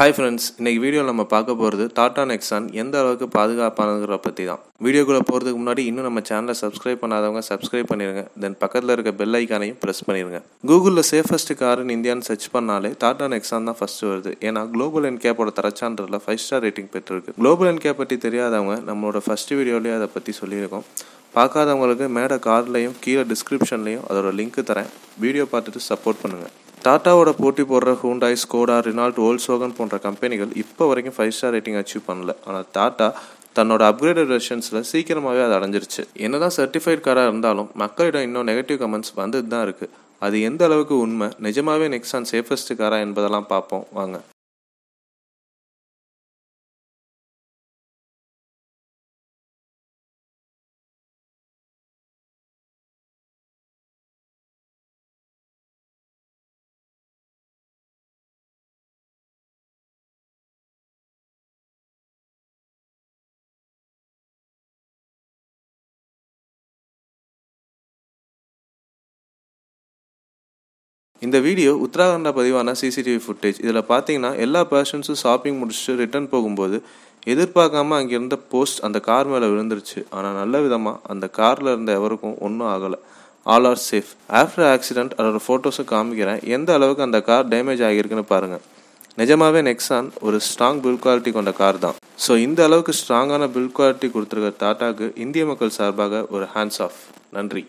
Hi friends இன்னைக்கு வீடியோவில் நம்ம பார்க்க போகிறது டாடா நெக்ஸான் எந்த அளவுக்கு பாதுகாப்பானதுங்கிற பற்றி தான் வீடியோக்குள்ளே போகிறதுக்கு முன்னாடி இன்னும் நம்ம சேனலை சப்ஸ்கிரைப் பண்ணாதவங்க சப்ஸ்கிரைப் பண்ணிடுங்க தென் பக்கத்தில் இருக்க பெல் ஐக்கானையும் ப்ரெஸ் பண்ணிடுங்க கூகுளில் சேஃபஸ்ட் கார் இன் இந்தியான்னு சர்ச் பண்ணாலே டாடா நெக்ஸான் தான் ஃபஸ்ட்டு வருது. ஏன்னா குளோபல் என்கேப்போட தரச்சான்றதில் ஃபைவ் ஸ்டார் ரேட்டிங் பெற்றிருக்கு. குளோபல் என்கே பற்றி தெரியாதவங்க நம்மளோட ஃபஸ்ட் வீடியோலேயே அதை பற்றி சொல்லியிருக்கோம். பார்க்காதவங்களுக்கு மேடை கார்லேயும் கீழே டிஸ்கிரிப்ஷன்லையும் அதோட லிங்க் தரேன். வீடியோ பார்த்துட்டு சப்போர்ட் பண்ணுங்கள் டாட்டாவோட போட்டி போடுற ஹூண்டாய் ஸ்கோடா ரினால்ட் ஓல்சோகன் போன்ற கம்பெனிகள் இப்போ வரைக்கும் ஃபைவ் ஸ்டார் ரேட்டிங் அச்சீவ் பண்ணல. ஆனால் டாட்டா தன்னோட அப்கிரேடட் வெர்ஷன்ஸில் சீக்கிரமாகவே அது அடைஞ்சிருச்சு. என்னதான் சர்டிஃபைட் காராக இருந்தாலும் மக்களிடம் இன்னும் நெகட்டிவ் கமெண்ட்ஸ் வந்துட்டு தான் இருக்குது அது எந்த அளவுக்கு உண்மை? நிஜமாவே நெக்ஸான் சேஃபஸ்ட் காரா என்பதெல்லாம் பார்ப்போம். வாங்க. இந்த வீடியோ உத்தராகண்டா பதிவான சிசிடிவி ஃபுட்டேஜ் இதில் பார்த்தீங்கன்னா எல்லா பர்சன்ஸும் ஷாப்பிங் முடிச்சுட்டு ரிட்டர்ன் போகும்போது எதிர்பார்க்காம அங்கே இருந்த போஸ்ட் அந்த கார் மேலே விழுந்துருச்சு. ஆனால் நல்ல விதமாக அந்த காரில் இருந்த எவருக்கும் ஒன்றும் ஆகலை. All are safe after accident அதோட ஃபோட்டோஸும் காமிக்கிறேன். எந்த அளவுக்கு அந்த கார் டேமேஜ் ஆகியிருக்குன்னு பாருங்கள் நிஜமாவே நெக்ஸான் ஒரு ஸ்ட்ராங் பில் குவாலிட்டி கொண்ட கார் தான். ஸோ இந்த அளவுக்கு ஸ்ட்ராங்கான பில் குவாலிட்டி கொடுத்துருக்க டாட்டாக்கு இந்திய மக்கள் சார்பாக ஒரு ஹேண்ட்ஸ் ஆஃப் நன்றி.